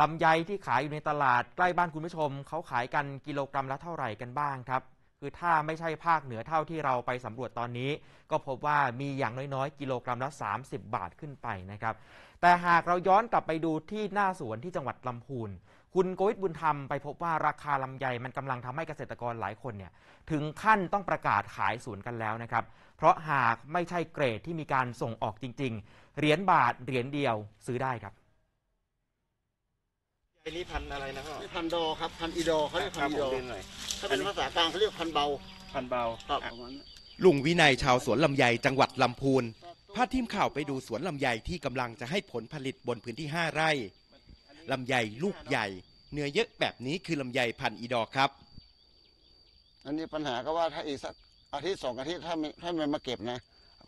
ลำไยที่ขายอยู่ในตลาดใกล้บ้านคุณผู้ชม เขาขายกันกิโลกรัมละเท่าไหร่กันบ้างครับ คือถ้าไม่ใช่ภาคเหนือเท่าที่เราไปสำรวจตอนนี้ ก็พบว่ามีอย่างน้อยๆ กิโลกรัมละ 30 บาทขึ้นไปนะครับ แต่หากเราย้อนกลับไปดูที่หน้าสวนที่จังหวัดลำพูน คุณโกวิทบุญธรรมไปพบว่าราคาลำไยมันกำลังทำให้เกษตรกรหลายคนเนี่ยถึงขั้นต้องประกาศขายสวนกันแล้วนะครับ เพราะหากไม่ใช่เกรดที่มีการส่งออกจริง ๆ เหรียญบาทเหรียญเดียวซื้อได้ครับ ไอ้นี่พันธุ์อะไรนะพ่อนี่พันดอครับพันอีดอเขาเรียกพันอีดอผมดึงหน่อยถ้าเป็นภาษากลางเขาเรียกพันเบาพันเบาครับอะประมาณนั้นลุงวินัยชาวสวนลำไยจังหวัดลำพูนพาทีมข่าวไปดูสวนลำไยที่กำลังจะให้ผลผลิตบนพื้นที่ 5 ไร่ลำไยลูกใหญ่ เนื้อเยอะแบบนี้คือลำไยพันธุ์อีดอครับ อันนี้ปัญหาก็ว่าถ้าอีกสักอาทิตย์สองอาทิตย์ถ้าไม่ถ้าไม่มาเก็บนะ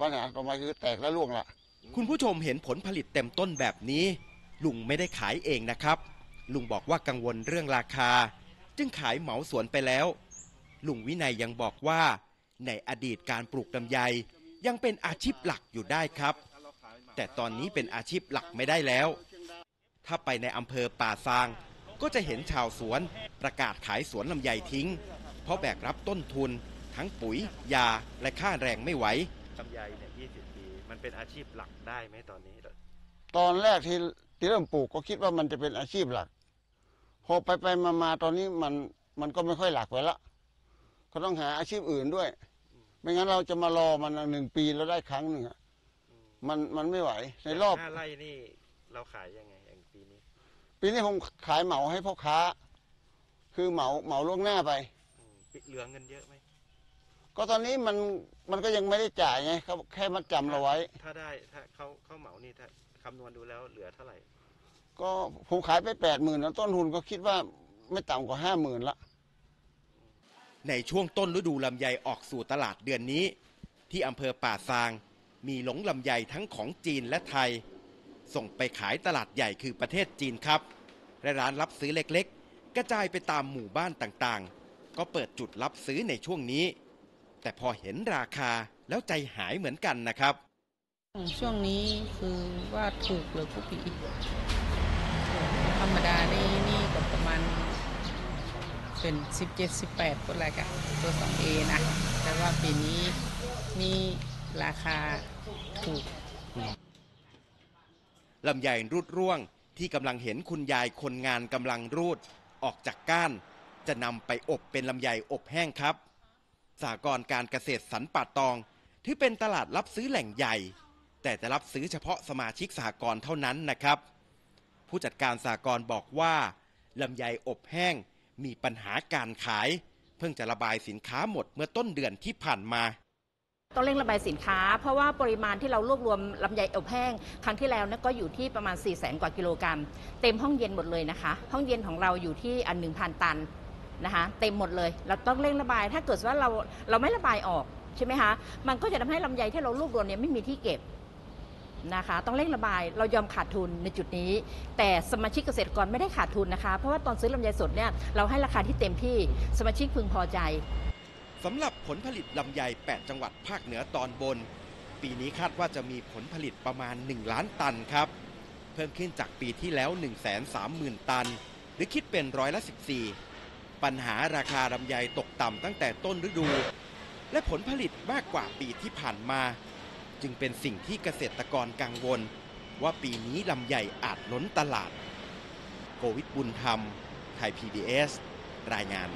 ปัญหาต่อมาคือแตกและร่วงละคุณผู้ชมเห็นผลผลิตเต็มต้นแบบนี้ ลุงไม่ได้ขายเองนะครับ ลุงบอกว่ากังวลเรื่องราคา จึงขายเหมาสวนไปแล้ว ลุงวินัยยังบอกว่า ในอดีตการปลูกลำไยยังเป็นอาชีพหลักอยู่ได้ครับ แต่ตอนนี้เป็นอาชีพหลักไม่ได้แล้ว ถ้าไปในอำเภอป่าซาง ก็จะเห็นชาวสวนประกาศขายสวนลำไยทิ้ง เพราะแบกรับต้นทุน ทั้งปุ๋ย ยาและค่าแรงไม่ไหวลำไยเนี่ย20 ปี มันเป็นอาชีพหลักได้ไหมตอนนี้ ตอนแรกที่ ที่เริ่มปลูกก็คิดว่ามันจะเป็นอาชีพหลัก พอไปไปมามาตอนนี้มันมันก็ไม่ค่อยหลักไว้ละก็ต้องหาอาชีพอื่นด้วย ไม่งั้นเราจะมารอมันหนึ่งปีแล้วได้ครั้งหนึ่งอะมันมันไม่ไหว ในรอบห้าไร่นี่ เราขายยังไงอย่างปีนี้ ปีนี้ผมขายเหมาให้พ่อค้า คือเหมาเหมาล่วงหน้าไปอืมเหลือเงินเยอะไหมก็ตอนนี้มันมันก็ยังไม่ได้จ่ายไงเขาแค่มัดจำเราไว้ ถ้าได้ถ้าเขาเขาเหมานี่ถ้า คำนวณดูแล้วเหลือเท่าไหร่ ก็ผมขายไปแปดหมื่นแล้วต้นทุนก็คิดว่าไม่ต่ำกว่าห้าหมื่นละ ในช่วงต้นฤดูลำไยออกสู่ตลาดเดือนนี้ ที่อำเภอป่าซาง มีหลงลำไยทั้งของจีนและไทย ส่งไปขายตลาดใหญ่คือประเทศจีนครับ และร้านรับซื้อเล็กๆ กระจายไปตามหมู่บ้านต่างๆ ก็เปิดจุดรับซื้อในช่วงนี้ แต่พอเห็นราคาแล้วใจหายเหมือนกันนะครับ ช่วงนี้คือว่าถูกเลยทุกปีธรรมดานี่นี่ก็ประมาณเป็นสิบเจ็ดสิบแปดคนละกันตัวสองเอนะ แต่ว่าปีนี้นี่ราคาถูกลำไยรูดร่วงที่กำลังเห็นคุณยายคนงานกำลังรูดออกจากก้าน จะนำไปอบเป็นลำไยอบแห้งครับสหกรการเกษตรสันป่าตอง ถือเป็นตลาดรับซื้อแหล่งใหญ่ แต่จะรับซื้อเฉพาะสมาชิกสหกรณ์เท่านั้นนะครับ ผู้จัดการสหกรณ์บอกว่าลำไยอบแห้งมีปัญหาการขาย เพิ่งจะระบายสินค้าหมดเมื่อต้นเดือนที่ผ่านมาต้องเร่งระบายสินค้า เพราะว่าปริมาณที่เรารวบรวมลำไยอบแห้ง ครั้งที่แล้วนี่ยก็อยู่ที่ประมาณ 4 0 0แสนกว่ากิโลกรัม เต็มห้องเย็นหมดเลยนะคะ ห้องเย็นของเราอยู่ที่อันหนึ่งพันตันนะคะเต็มหมดเลย เราต้องเร่งระบาย ถ้าเกิดว่าเราเราไม่ระบายออกใช่ไหมคะมันก็จะทำให้ลำไยที่เรารวบรวมเนี่ยไม่มีที่เก็บ นะคะ ต้องเร่งระบายเรายอมขาดทุนในจุดนี้ แต่สมาชิกเกษตรกรไม่ได้ขาดทุนนะคะ เพราะว่าตอนซื้อลำไยสดเนี่ยเราให้ราคาที่เต็มที่สมาชิกพึงพอใจสำหรับผลผลิตลำไย 8 จังหวัดภาคเหนือตอนบน ปีนี้คาดว่าจะมีผลผลิตประมาณ 1 ล้านตันครับ เพิ่มขึ้นจากปีที่แล้ว 130,000 ตัน หรือคิดเป็นร้อยละ 14 ปัญหาราคาลำไยตกต่ำตั้งแต่ต้นฤดู และผลผลิตมากกว่าปีที่ผ่านมา จึงเป็นสิ่งที่เกษตรกรกังวล ว่าปีนี้ลำไยอาจล้นตลาด โกวิทบุญธรรม ไทย PBS รายงาน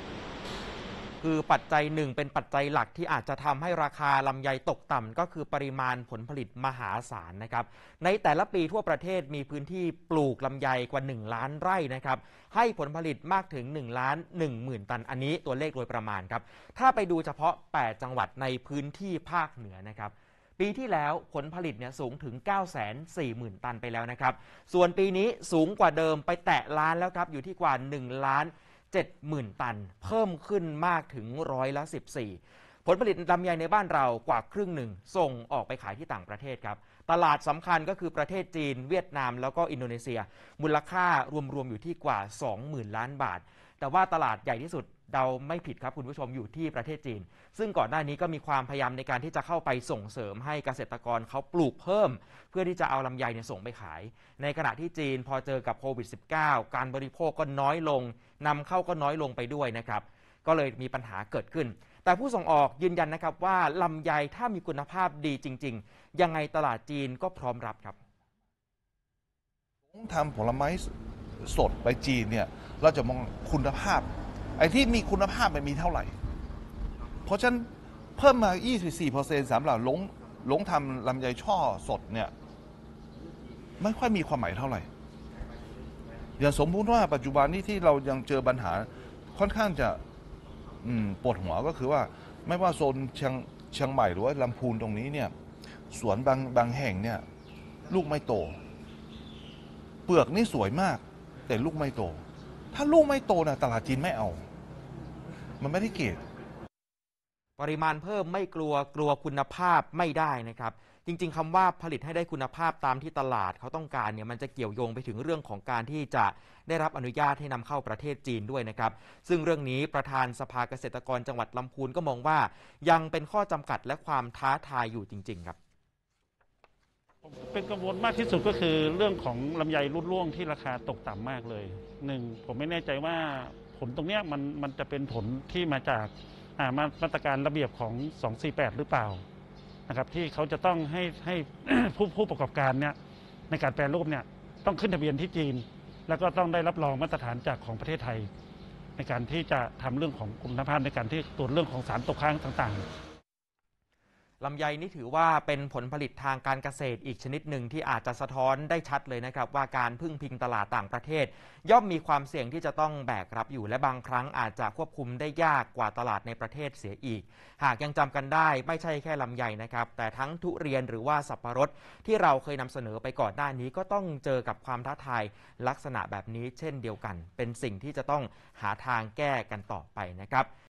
คือปัจจัยหนึ่งเป็นปัจจัยหลักที่อาจจะทำให้ราคาลำไยตกต่ำก็คือปริมาณผลผลิตมหาศาลนะครับ ในแต่ละปีทั่วประเทศมีพื้นที่ปลูกลำไยกว่า 1 ล้านไร่นะครับ ให้ผลผลิตมากถึง1ล้าน1หมื่นตัน อันนี้ตัวเลขโดยประมาณครับ ถ้าไปดูเฉพาะ 8 จังหวัดในพื้นที่ภาคเหนือนะครับ ปีที่แล้วผลผลิตเนี่ยสูงถึง 9 4 0 0 0 0 ตันไปแล้วนะครับ ส่วนปีนี้สูงกว่าเดิมไปแตะล้านแล้วครับ อยู่ที่กว่า 1 ล้าน 70,000 ตัน เพิ่มขึ้นมากถึงร้อยละ 14 ผลผลิตลำไยในบ้านเรากว่าครึ่งหนึ่ง ส่งออกไปขายที่ต่างประเทศครับ ตลาดสำคัญก็คือประเทศจีน เวียดนาม แล้วก็อินโดนีเซีย มูลค่ารวมๆอยู่ที่กว่า 20,000 ล้านบาท แต่ว่าตลาดใหญ่ที่สุด เดาไม่ผิดครับคุณผู้ชมอยู่ที่ประเทศจีน ซึ่งก่อนหน้านี้ก็มีความพยายามในการที่จะเข้าไปส่งเสริมให้เกษตรกรเขาปลูกเพิ่ม เพื่อที่จะเอาลำไยเนี่ยส่งไปขาย ในขณะที่จีนพอเจอกับโควิด -19 การบริโภคก็น้อยลงนำเข้าก็น้อยลงไปด้วยนะครับ ก็เลยมีปัญหาเกิดขึ้น แต่ผู้ส่งออกยืนยันนะครับว่าลำไยถ้ามีคุณภาพดีจริง ๆ ยังไงตลาดจีนก็พร้อมรับครับทำผลไม้สดไปจีนเนี่ยเราจะมองคุณภาพ ไอ้ที่มีคุณภาพมันมีเท่าไหร่ เพราะฉะนั้นเพิ่มมา 24%สำหรับหลงหลงทำลำไยช่อสดเนี่ย ไม่ค่อยมีความหมายเท่าไหร่ อย่างสมมุติว่าปัจจุบันนี้ที่เรายังเจอปัญหาค่อนข้างจะปวดหัวก็คือว่าไม่ว่าโซนเชียงเชียงใหม่หรือว่าลำพูนตรงนี้เนี่ยสวนบางบางแห่งเนี่ย ลูกไม่โต เปลือกนี่สวยมาก แต่ลูกไม่โต ถ้าลูกไม่โตนะตลาดจีนไม่เอา มันไม่ได้เกรดปริมาณเพิ่มไม่กลัวกลัวคุณภาพไม่ได้นะครับ จริง ๆคำว่าผลิตให้ได้คุณภาพตามที่ตลาดเขาต้องการเนี่ยมันจะเกี่ยวโยงไปถึงเรื่องของการที่จะได้รับอนุญาตให้นำเข้าประเทศจีนด้วยนะครับ ซึ่งเรื่องนี้ประธานสภาเกษตรกรจังหวัดลำพูนก็มองว่า ยังเป็นข้อจำกัดและความท้าทายอยู่จริง ๆ ครับเป็นกังวลมากที่สุดก็คือเรื่องของลำไยรุ่นร่วงที่ราคาตกต่ำมากเลยหนึ่งผมไม่แน่ใจว่า ผลตรงเนี้ยมันมันจะเป็นผลที่มาจากอ่ามามาตรการระเบียบของ 248 หรือเปล่านะครับที่เขาจะต้องให้ให้ผู้ผู้ประกอบการเนี่ยในการแปลรูปเนี่ยต้องขึ้นทะเบียนที่จีน แล้วก็ต้องได้รับรองมาตรฐานจากของประเทศไทย ในการที่จะทำเรื่องของคุณภาพในการที่ตรวจเรื่องของสารตกค้างต่าง ๆ ลำไยนี่ถือว่าเป็นผลผลิตทางการเกษตรอีกชนิดหนึ่งที่อาจจะสะท้อนได้ชัดเลยนะครับ ว่าการพึ่งพิงตลาดต่างประเทศ ย่อมมีความเสี่ยงที่จะต้องแบกรับอยู่และบางครั้งอาจจะควบคุมได้ยากกว่าตลาดในประเทศเสียอีก หากยังจำกันได้ไม่ใช่แค่ลำไยนะครับ แต่ทั้งทุเรียนหรือว่าสับปะรดที่เราเคยนำเสนอไปก่อนหน้านี้ ก็ต้องเจอกับความท้าทายลักษณะแบบนี้ เช่นเดียวกัน เป็นสิ่งที่จะต้องหาทางแก้กันต่อไปนะครับ